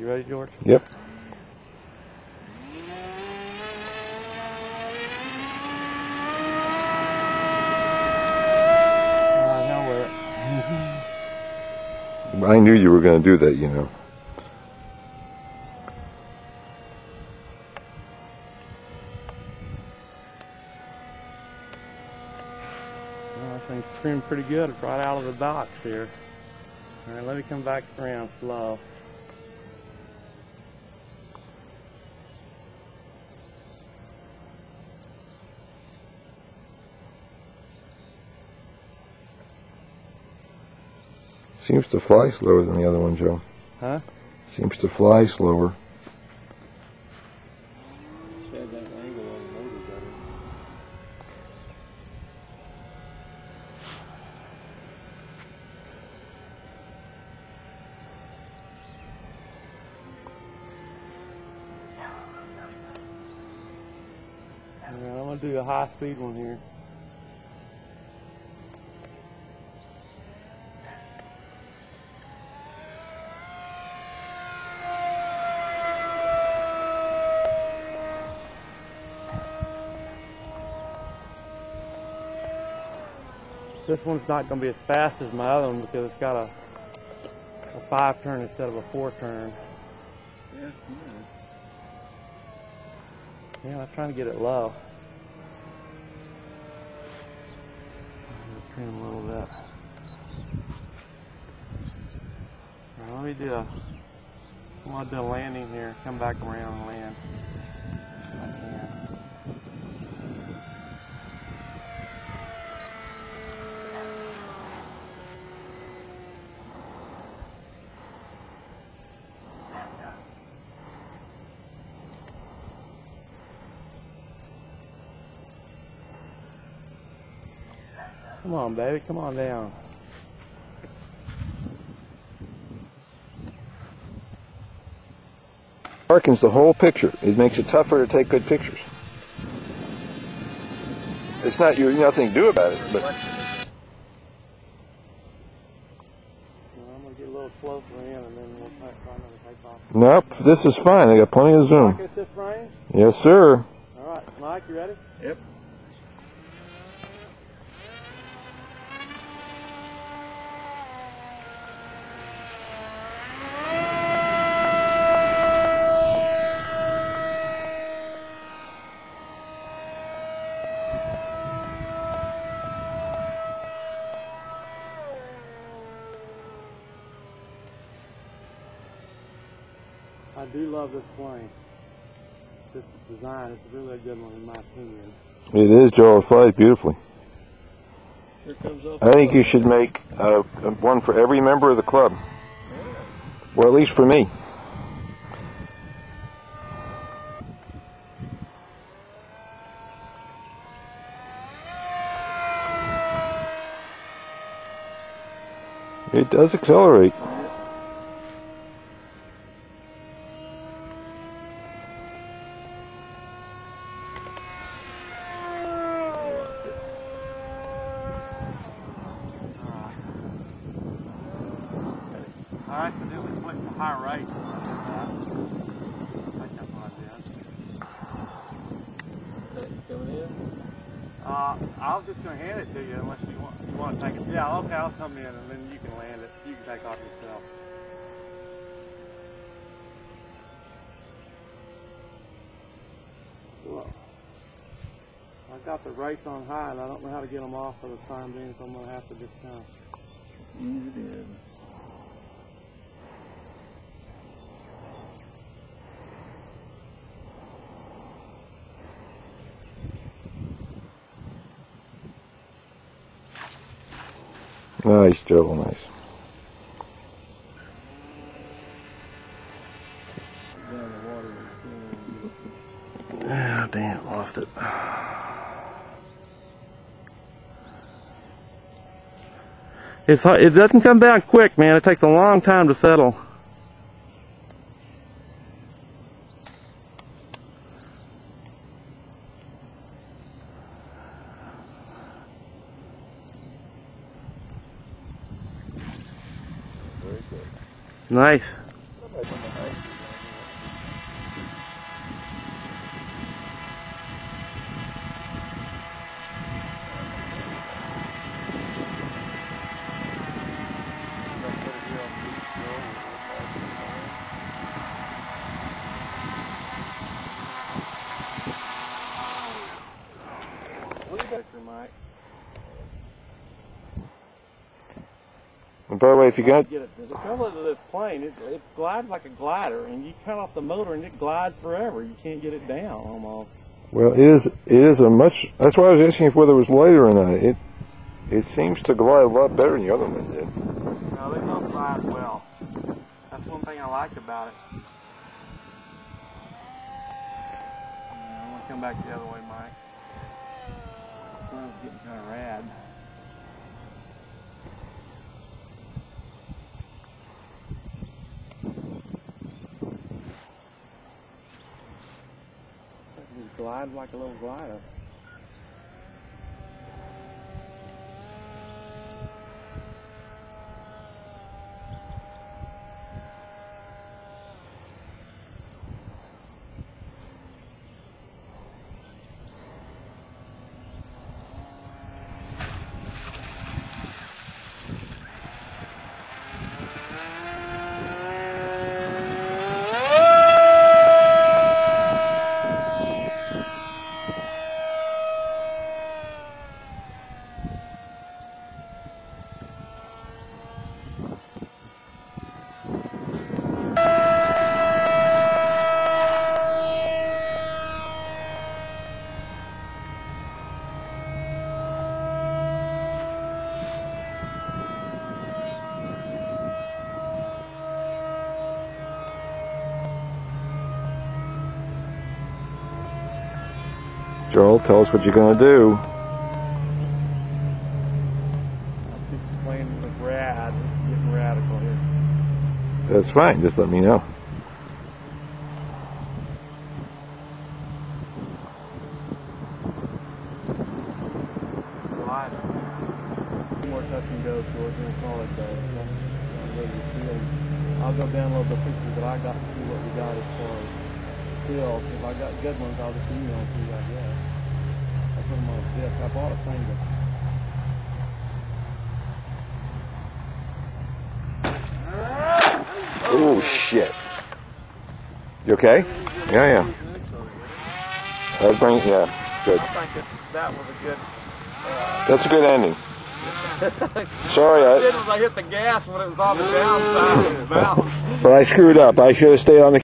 You ready, George? Yep. I. I knew you were going to do that, you know. Well, that thing's trimmed pretty good right out of the box here. All right, let me come back around slow. Seems to fly slower than the other one, Joe. Huh? Seems to fly slower. Shed that angle on the motor better. All right, I'm gonna do a high speed one here. This one's not going to be as fast as my other one because it's got a, a five turn instead of a four turn. Yeah, I'm trying to get it low. I'm Trim a little bit. Now, let me do a. I want to do a landing here. Come back around and land. Come on, baby. Come on down. Darkens the whole picture. It makes it tougher to take good pictures. It's not you nothing to do about it, but Well, I'm gonna get a little closer in, and then we'll try try take off. nope, this is fine. I got plenty of zoom. Rocket this range. Yes, sir. All right, Mike, you ready? Yep. I do love this plane. This design, it's really a good one in my opinion. It is, Joe. It flies beautifully. Here comes up. I think you should make uh, one for every member of the club. Or at least for me. It does accelerate. All right, so then we went to high right. I think that's what I did. Coming in. Uh, I was just gonna hand it to you unless you want you want to take it. Yeah, okay, I'll come in and then you can land it. You can take off yourself. Well, I got the rates on high and I don't know how to get them off for the time being, so I'm gonna have to just kind of. Nice, Joe. Nice. Water. Ah, damn, lost it. It's it doesn't come down quick, man. It takes a long time to settle. Very good. Nice. Nice. Mike. And by the way, if you're gonna, Get it. The trouble with this plane, it, it glides like a glider, and you cut off the motor and it glides forever. You can't get it down almost. well, it is it is a much. That's why I was asking if whether it was lighter or not. It it seems to glide a lot better than the other one did. No, they both glide well. That's one thing I like about it. Yeah, I'm gonna come back the other way, Mike. This one's getting kind of rad. Just glides like a little glider. Joel, tell us what you're gonna do. I think the plane was rad. It's getting radical here. That's fine. Just let me know. More touch and go, George, and it though. I'm ready to feel. I'll go download the pictures that I got to see what we got as far as field. If I got good ones, I'll just email them to you, I guess. I put them on a disc. I bought a thing that Oh shit. You okay? Yeah, yeah. That bring yeah, good. I think that, that was a good. Uh, That's a good ending. Sorry, I I, did was I hit the gas when it was on the downside and it bounced. but I screwed up. I should have stayed on the